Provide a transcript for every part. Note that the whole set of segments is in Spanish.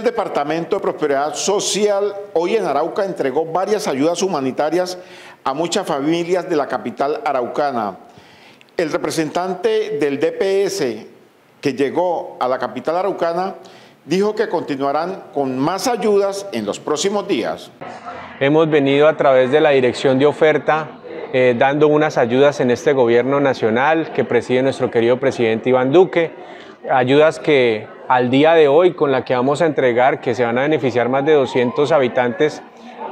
el Departamento de Prosperidad Social hoy en Arauca entregó varias ayudas humanitarias a muchas familias de la capital araucana. El representante del DPS que llegó a la capital araucana dijo que continuarán con más ayudas en los próximos días. Hemos venido a través de la dirección de oferta eh, dando unas ayudas en este gobierno nacional que preside nuestro querido presidente Iván Duque, ayudas que al día de hoy con la que vamos a entregar, que se van a beneficiar más de 200 habitantes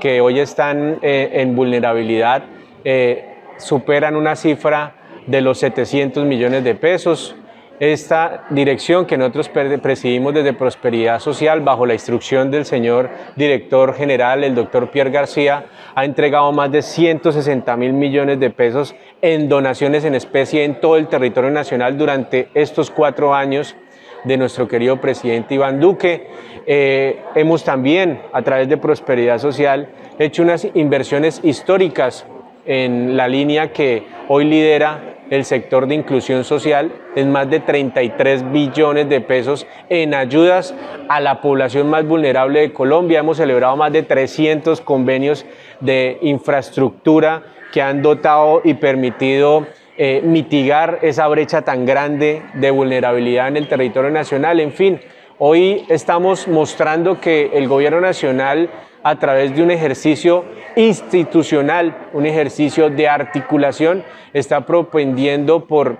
que hoy están eh, en vulnerabilidad, eh, superan una cifra de los 700 millones de pesos. Esta dirección que nosotros presidimos desde Prosperidad Social bajo la instrucción del señor director general, el doctor Pierre García, ha entregado más de 160 mil millones de pesos en donaciones en especie en todo el territorio nacional durante estos cuatro años de nuestro querido presidente Iván Duque. Eh, hemos también, a través de Prosperidad Social, hecho unas inversiones históricas en la línea que hoy lidera el sector de inclusión social en más de 33 billones de pesos en ayudas a la población más vulnerable de Colombia. Hemos celebrado más de 300 convenios de infraestructura que han dotado y permitido eh, mitigar esa brecha tan grande de vulnerabilidad en el territorio nacional. En fin, hoy estamos mostrando que el gobierno nacional a través de un ejercicio institucional, un ejercicio de articulación, está propendiendo por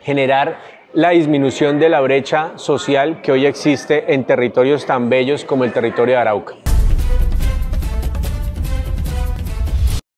generar la disminución de la brecha social que hoy existe en territorios tan bellos como el territorio de Arauca.